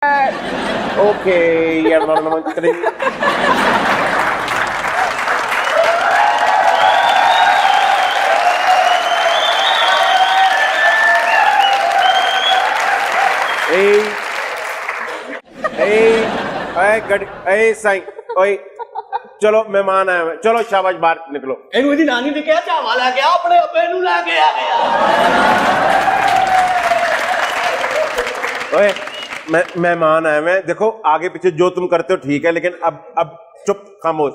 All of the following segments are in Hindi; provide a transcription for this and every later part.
Okay, yeah, one, one, three. Hey, hey, hey, गड, hey, साईं, ओए, ਚਲੋ ਮਹਿਮਾਨ ਆਏ ਹੋਏ ਚਲੋ ਸ਼ਾਬਾਸ਼ ਬਾਹਰ ਨਿਕਲੋ ਇਹਨੂੰ ਇਹਦੀ ਨਾਨੀ ਨੇ ਕਿਹਾ ਝਾਵਾ ਲੈ ਗਿਆ ਆਪਣੇ ਅੱਬੇ ਨੂੰ ਲੈ ਕੇ ਆ ਗਿਆ ओए मैं मैं मेहमान आया हुए देखो आगे पीछे जो तुम करते हो ठीक है लेकिन अब अब चुप खामोश।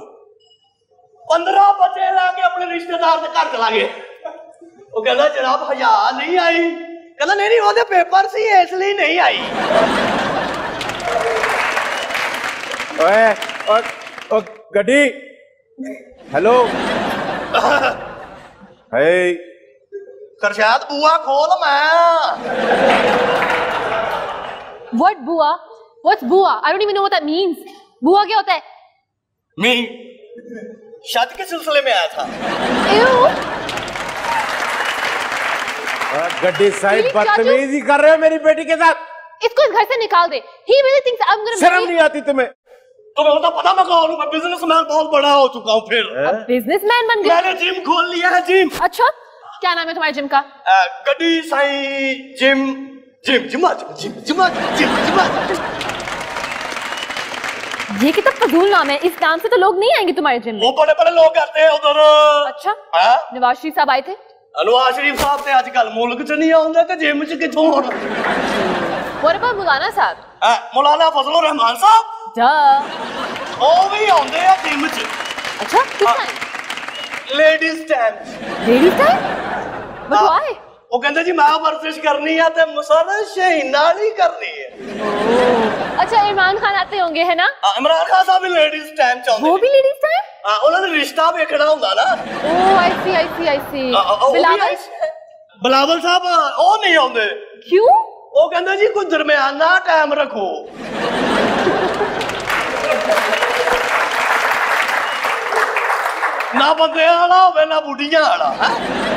पंद्रह बचे लागे अपने रिश्तेदार के घर चला गए। वो कहना जनाब हज़ार नहीं आई। कहना नहीं नहीं ओदे पेपर सी इसलिए नहीं आई। ओए और ओ गड्डी हेलो। हे करशाद बुआ खोल मैं। What bua? What's bua? I don't even know what that means. Bua क्या होता है? मैं शादी के सिलसिले में आया था. गड्डी साइड? बदतमीजी कर रहे हो मेरी बेटी के साथ इसको इस घर से निकाल दे. He really thinks I'm gonna शर्म नहीं आती तुम्हें तुम्हें तो पता मैं कौन हूँ मैं बिजनेसमैन बहुत बड़ा हो चुका हूँ फिर हैं? businessman बन गया. मैंने जिम खोल लिया है जिम अच्छा क्या नाम है तुम्हारे जिम का गड्डी साई जिम चिमचिमाचम चिमचिमाचम चिमचिमाचम ये कितना फजूल नाम है। इस नाम से तो लोग नहीं आएँगे तुम्हारे जिम में। वो बड़े बड़े लोग आते हैं उधर। अच्छा। हाँ? नवाज़ शरीफ साहब आए थे। नवाज़ शरीफ साहब ते आजकल मुल्क च नहीं आंदे ते जिम च किथों और पर मौलाना साहब मौलाना फजलुर रहमान साहब? जा। ओ भी आउंदे आ जिम च। अच्छा किस ladies time ladies time but why ਉਹ ਕਹਿੰਦੇ ਜੀ ਮੈਂ ਵਰਜ਼ਿਸ਼ ਕਰਨੀ ਆ ਤੇ ਮਸਾਲਾ ਸ਼ਹੀਨਾਲ ਹੀ ਕਰਨੀ ਹੈ ਅੱਛਾ ਇਮਰਾਨ ਖਾਨ ਆਤੇ ਹੋਗੇ ਹੈ ਨਾ ਇਮਰਾਨ ਖਾਨ ਸਾਹਿਬ ਵੀ ਲੇਡੀਜ਼ ਟਾਈਮ ਚਾਹੁੰਦੇ ਉਹ ਵੀ ਲੇਡੀਜ਼ ਟਾਈਮ ਹਾਂ ਉਹਨਾਂ ਦਾ ਰਿਸ਼ਤਾ ਵੇਖਣਾ ਹੁੰਦਾ ਨਾ ਓ ਆਈ ਸੀ ਆਈ ਸੀ ਆਈ ਸੀ ਬਿਲਾਵਲ ਬਿਲਾਵਲ ਸਾਹਿਬ ਉਹ ਨਹੀਂ ਆਉਂਦੇ ਕਿਉਂ ਉਹ ਕਹਿੰਦੇ ਜੀ ਕੋਈ ਦਰਮਿਆਨਾ ਟਾਈਮ ਰੱਖੋ ਨਾ ਬੰਦੇ ਵਾਲਾ ਹੋਵੇ ਨਾ ਬੁੱਢੀਆਂ ਵਾਲਾ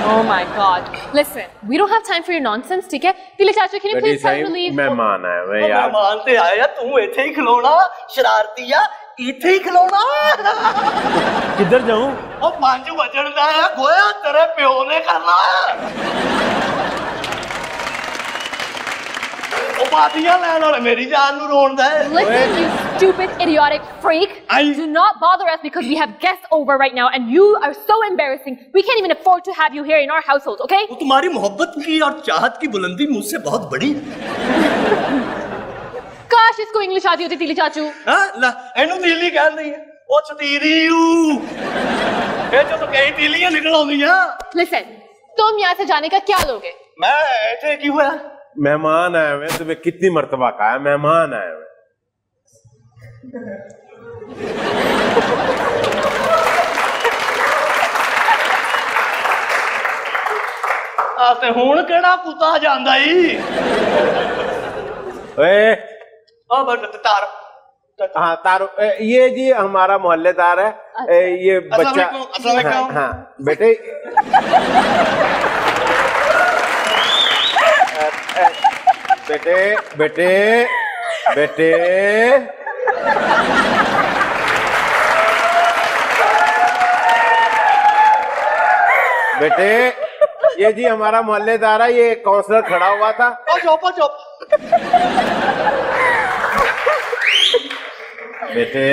ਓ my god Listen, we don't have time for your nonsense, ठीक है? तिलक चाचा, can you please time to leave? मेहमान आया मैं यार। मेहमान ते तो आया तुम इथे ही खिलौना शरारती या इतने ही खिलौना। किधर जाऊँ? अब मांझू वज़न में आया गोया तेरे प्यो ने करना। ਉਹ ਬਾਦੀਆਂ ਲੈਣ ਵਾਲੇ ਮੇਰੀ ਜਾਨ ਨੂੰ ਰੋਣਦਾ ਹੈ Listen, you stupid, idiotic freak! I- Do not bother us because we have guests over right now, and you are so embarrassing. We can't even afford to have you here in our household, okay? वो तुम्हारी मोहब्बत की और चाहत की बुलंदी मुझसे बहुत बड़ी काश इसको इंग्लिश आती होती तीली चाचू ਹਾਂ ਲੈ ਇਹਨੂੰ ਤੀਲੀ ਕਹਿੰਦੀ ਹੈ ਉਹ ਚਤੀਰੀ ਊ ਇਹ ਜਦੋਂ ਕਈ ਤੀਲੀਆਂ ਨਿਕਲ ਆਉਂਦੀਆਂ Listen, तुम यहाँ से जाने का क्या लोगे ਮੈਂ ਇੱਥੇ ਕੀ ਹੋਇਆ मेहमान आए हुए हैं तुम्हें कितनी मर्तबा कहा है मेहमान आए हुए हैं। ਆ ਤੇ ਹੁਣ ਕਿਹੜਾ ਕੁੱਤਾ ਜਾਂਦਾ ਈ ओए ਆ ਬਟ ਤਾਰ हाँ तारो ए, ये जी हमारा मोहल्लेदार है ए, ये बच्चा अस्सलाम वालेकुम, अस्सलाम वालेकुम। हाँ, हाँ बेटे ए, ए, बेटे बेटे बेटे बेटे ये जी हमारा मोहल्लेदार है ये काउंसलर खड़ा हुआ था चौप चौप बेटे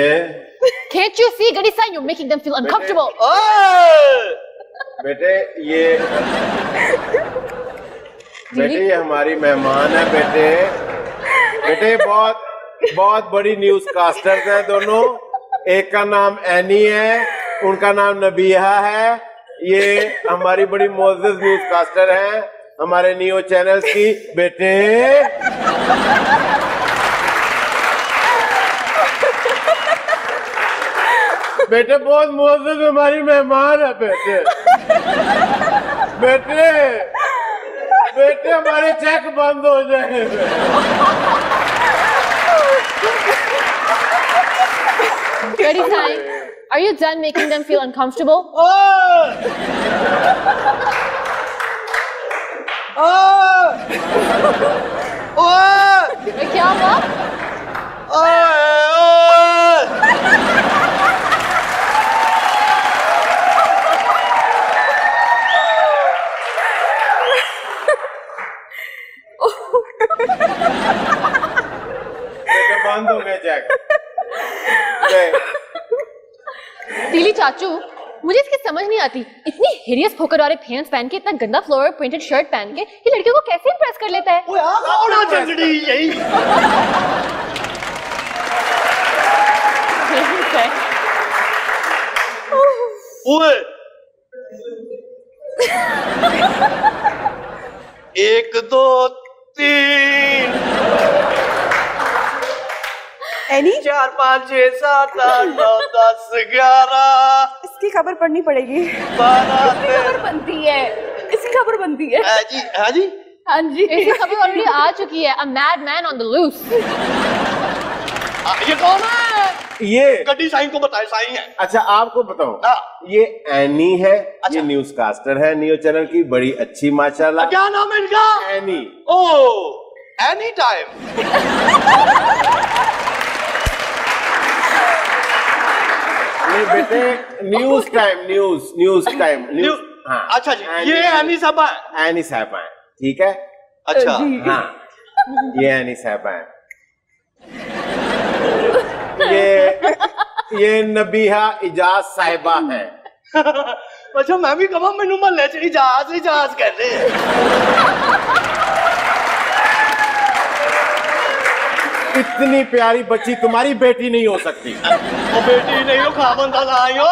Can't you see, Gadi Ganisa? You're making them feel uncomfortable. oh! बेटे ये बेटे, ये हमारी मेहमान है, बेटे। बेटे, बहुत बहुत बड़ी न्यूज़ कास्टर्स हैं दोनों। एक का नाम एनी है, उनका नाम नबीहा है। ये हमारी बड़ी मोजिज न्यूज़ कास्टर है, हमारे न्यूज़ चैनल की। बेटे। बेटे, बहुत मोजिज हमारी मेहमान है, बेटे। बेटे। बेटे हमारे चेक बंद हो जाएंगे Ready. Are you done making them feel uncomfortable? Oh! Oh! Oh! क्या Oh! बंद हो गए जैक देख, चाचू मुझे इसकी समझ नहीं आती। इतनी हिरियस फोकर वाले पैंट्स पहन के इतना गंदा फ्लोर प्रिंटेड शर्ट पहन के ये लड़कियों को कैसे इंप्रेस कर लेता है? ओए आ जंगड़ी यही? ओए। एक दो तीन एनी चार पाँच छह सात आठ नौ दस ग्यारह। इसकी खबर पढ़नी पड़ेगी। बारह खबर बनती है। इसकी खबर बनती है। हाँ जी हाँ जी। हाँ जी। इसकी खबर ऑलरेडी आ चुकी है। A mad man on the loose ये कौन है? ये गड्डी साईं को बताए साईं है। अच्छा आपको बताओ हाँ। ये एनी है अच्छा। ये न्यूज़ कास्टर है न्यूज़ चैनल की बड़ी अच्छी माशाल्लाह। क्या नाम है इनका? एनी ओ एनी टाइम बेटे news time news news time news हाँ। अच्छा जी ये एनी है एनी साहबा है ठीक है? अच्छा। हाँ। ये एनी साहबा है। ये ये नबीहा इजाज साहिबा है। अच्छा मैं भी कहा मैनू महल्ले च इजाज इजाज कहते हैं। इतनी प्यारी बच्ची तुम्हारी बेटी नहीं हो सकती। वो बेटी नहीं हो खा बंदा ना आई हो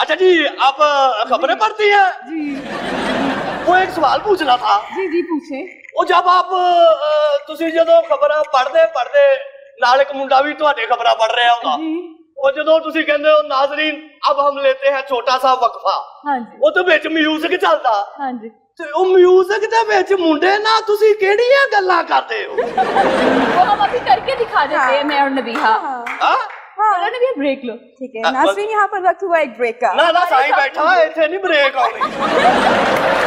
अच्छा जी आप खबरें पढ़ती हैं? जी। वो एक सवाल पूछना था। जी जी पूछे। ਉਹ ਜਦ ਆਪ ਅਹ, ਤੁਸੀਂ ਜਦੋਂ ਖਬਰਾਂ ਪੜ੍ਹਦੇ ਪੜ੍ਹਦੇ ਨਾਲ ਇੱਕ ਮੁੰਡਾ ਵੀ ਤੁਹਾਡੇ ਖਬਰਾਂ ਪੜ੍ਹ ਰਿਹਾ ਹੁੰਦਾ जी ਉਹ ਜਦੋਂ ਤੁਸੀਂ ਕਹਿੰਦੇ ਹੋ ਨਾਜ਼ਰੀਨ ਅਬ ਹਮ लेते हैं छोटा सा वक्फा हाँ जी ਉਹ ਤੇ ਵਿੱਚ ਮਿਊਜ਼ਿਕ ਚੱਲਦਾ हाँ जी ਤੇ ਉਹ ਮਿਊਜ਼ਿਕ ਦੇ ਵਿੱਚ ਮੁੰਡੇ ਨਾਲ ਤੁਸੀਂ ਕਿਹੜੀਆਂ ਗੱਲਾਂ ਕਰਦੇ ਹੋ वो हम अभी करके दिखा देते हैं मैं और नबीहा हाँ ਹਾਂ चलो नबीहा ब्रेक लो ठीक हाँ, है नासरीन यहाँ पर वक्त हुआ एक ब्रेक का ਨਾ ਨਾ ਸਾਈਂ ਬੈਠਾ ਇੱਥੇ ਨਹੀਂ ਬ੍ਰੇਕ ਆਉਣੀ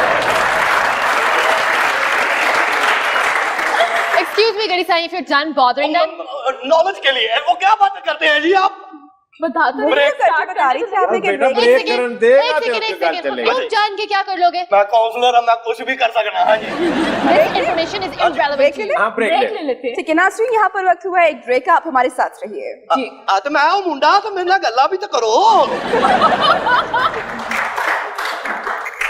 Excuse me, Gadi Sai, if you're done bothering them, knowledge के लिए वो क्या बात करते हैं जी आप बता दो वो ब्रेक करके बता रही थी आप अब लेकिन बेटा ब्रेक ब्रेक करन देगा एक तो सेकंड, उसके एक घर सेकंड। चलेगा तुम जान के क्या कर लोगे? मैं काउंसलर हूं मैं कुछ भी कर सकना हाँ जी This information is irrelevant break to ले you. ले? हाँ ब्रेक ब्रेक ले ले लेते हैं ठीक है नासरीन यहाँ पर वक्त हुआ एक ब्रेक का आप हमारे साथ रहिए जी ਆ ਤੇ ਮੈਂ ਉਹ ਮੁੰਡਾ ਤੇ ਮੇਰੇ ਨਾਲ ਗੱਲਾਂ ਵੀ ਤਾਂ ਕਰੋ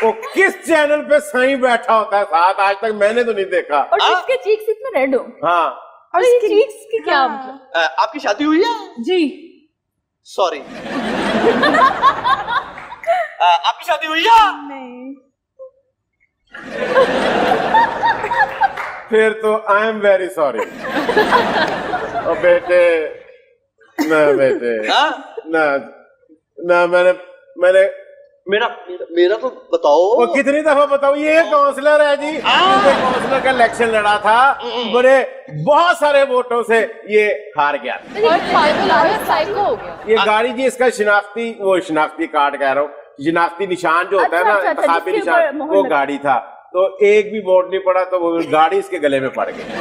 वो किस चैनल पे साईं बैठा होता है साथ? आज तक मैंने तो नहीं देखा। और हाँ? इसके चीक्स इतने रेड हो। हाँ। और ये चीक्स की क्या हाँ। मतलब? आपकी शादी हुई है? जी। सॉरी आपकी शादी हुई है? नहीं। फिर तो आई एम वेरी सॉरी बेटे ना बेटे। हाँ? ना ना मैंने मैंने मेरा मेरा, तो बताओ। वो कितनी दफ़ा बताओ ये काउंसलर है जी। काउंसलर का इलेक्शन लड़ा था। बड़े बहुत सारे वोटों से ये हार गया। साइको साइको हो गया ये गाड़ी जी इसका शिनाख्ती वो शिनाख्ती कार्ड कह रहा हूँ। शिनाख्ती निशान जो होता है अच्छा, ना अच्छा, अच्छा, ऊपर निशान वो गाड़ी था। तो एक भी वोट नहीं पड़ा तो वो गाड़ी इसके गले में पड़ गई।